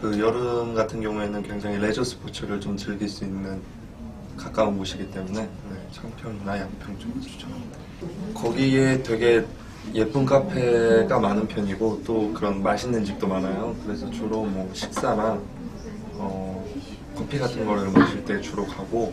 그 여름 같은 경우에는 굉장히 레저 스포츠를 좀 즐길 수 있는 가까운 곳이기 때문에 네, 청평이나 양평 쪽을 추천합니다. 거기에 되게 예쁜 카페가 많은 편이고 또 그런 맛있는 집도 많아요. 그래서 주로 뭐 식사랑 어, 커피 같은 거를 마실 때 주로 가고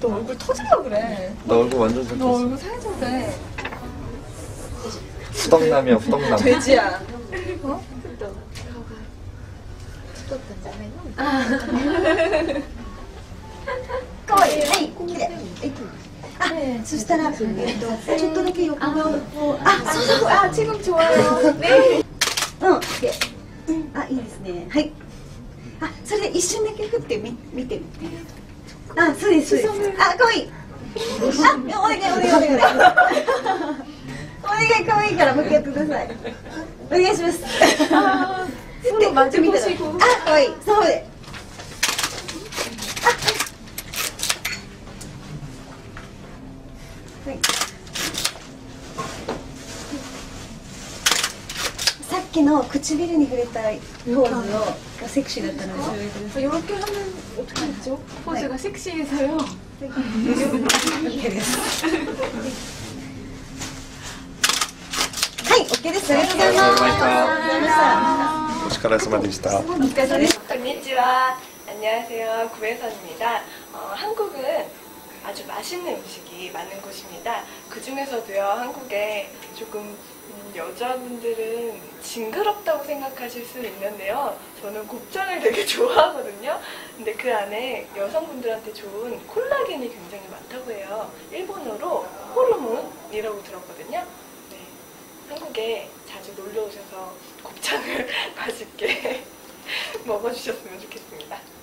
너 얼굴 터질라 그래. 나 얼굴 완전 잘 너 떴어. 얼굴 살짝 그래. 후덕남이야, 후덕남. 돼지야. 太ったんじゃないのかわいい。はい、ここで。あ、そしたら、えっと、ちょっとだけ横顔を。あ、そうそう、あ、지금좋아요。ね。うん、で、あ、いいですね。はい。あ、それで一瞬だけ振ってみ、見てみて。 あ、そうです。そうです。あ、かわいい。あ、お願い、お願い、お願い。お願い、かわいいから、もう一回やってください。お願いします。あ、かわいい。そうで。はいさっきの唇に触れたポーズのがセクシーだったのでそれをやってください 이렇게 하면 어떻게 했죠? 포즈가 섹시해서요. OK ですはい OK ですありがとうございます 오시카라스마でした。 お疲れ様です 안녕하세요. 안녕하세요. 구혜선입니다. 어, 한국은 아주 맛있는 음식이 많은 곳입니다. 그 중에서도요, 한국에 조금 음, 여자분들은 징그럽다고 생각하실 수 있는데요. 저는 곱창을 되게 좋아하거든요. 근데 그 안에 여성분들한테 좋은 콜라겐이 굉장히 많다고 해요. 일본어로 호르몬이라고 들었거든요. 네, 한국에 자주 놀러 오셔서 곱창을 맛있게 먹어주셨으면 좋겠습니다.